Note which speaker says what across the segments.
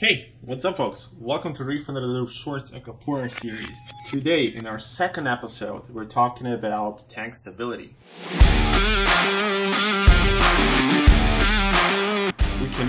Speaker 1: Hey, what's up folks? Welcome to Reef Under the Roof Shorts Acropora series. Today, in our second episode, we're talking about tank stability.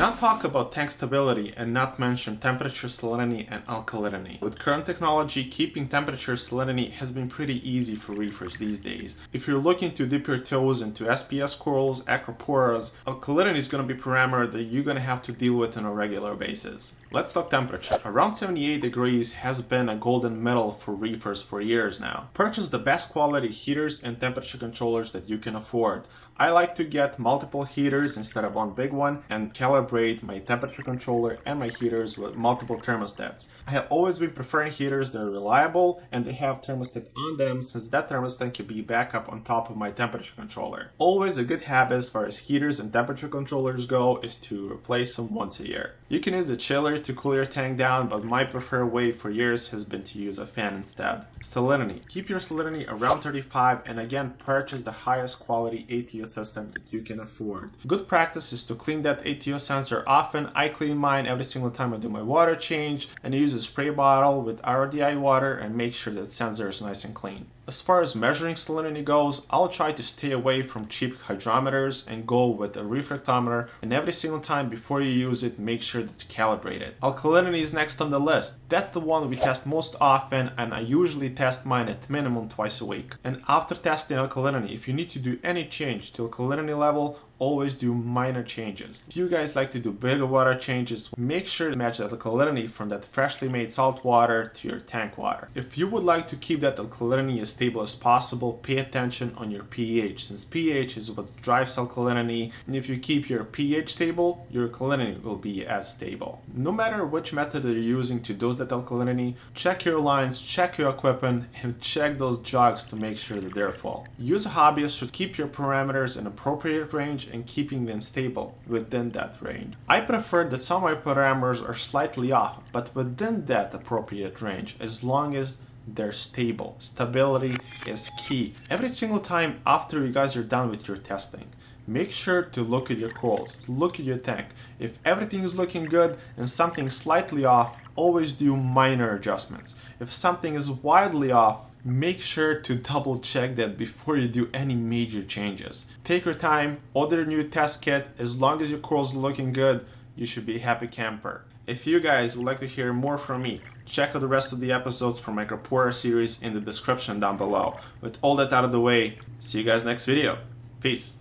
Speaker 1: Cannot talk about tank stability and not mention temperature, salinity, and alkalinity. With current technology, keeping temperature salinity has been pretty easy for reefers these days. If you're looking to dip your toes into SPS corals, acroporas, alkalinity is going to be a parameter that you're going to have to deal with on a regular basis. Let's talk temperature. Around 78 degrees has been a golden medal for reefers for years now. Purchase the best quality heaters and temperature controllers that you can afford. I like to get multiple heaters instead of one big one and calibrate my temperature controller and my heaters with multiple thermostats. I have always been preferring heaters that are reliable and they have thermostat on them since that thermostat can be backup on top of my temperature controller. Always a good habit as far as heaters and temperature controllers go is to replace them once a year. You can use a chiller to cool your tank down but my preferred way for years has been to use a fan instead. Salinity. Keep your salinity around 35 and again purchase the highest quality ATO system that you can afford. Good practice is to clean that ATO sensor often. I clean mine every single time I do my water change and use a spray bottle with RDI water and make sure that sensor is nice and clean. As far as measuring salinity goes, I'll try to stay away from cheap hydrometers and go with a refractometer and every single time before you use it make sure that it's calibrated. Alkalinity is next on the list. That's the one we test most often and I usually test mine at minimum twice a week. And after testing alkalinity, if you need to do any change to alkalinity level always do minor changes. If you guys like to do bigger water changes, make sure to match the alkalinity from that freshly made salt water to your tank water. If you would like to keep that alkalinity as stable as possible, pay attention on your pH since pH is what drives alkalinity and if you keep your pH stable, your alkalinity will be as stable. No matter which method you're using to dose that alkalinity, check your lines, check your equipment and check those jugs to make sure that they're full. Use a hobbyist should keep your parameters in appropriate range and keeping them stable within that range. I prefer that some of my parameters are slightly off, but within that appropriate range, as long as they're stable. Stability is key. Every single time after you guys are done with your testing, make sure to look at your corals, look at your tank. If everything is looking good and something slightly off, always do minor adjustments. If something is wildly off, make sure to double check that before you do any major changes. Take your time, order a new test kit, as long as your coral's looking good, you should be happy camper. If you guys would like to hear more from me, check out the rest of the episodes from my Acropora series in the description down below. With all that out of the way, see you guys next video. Peace.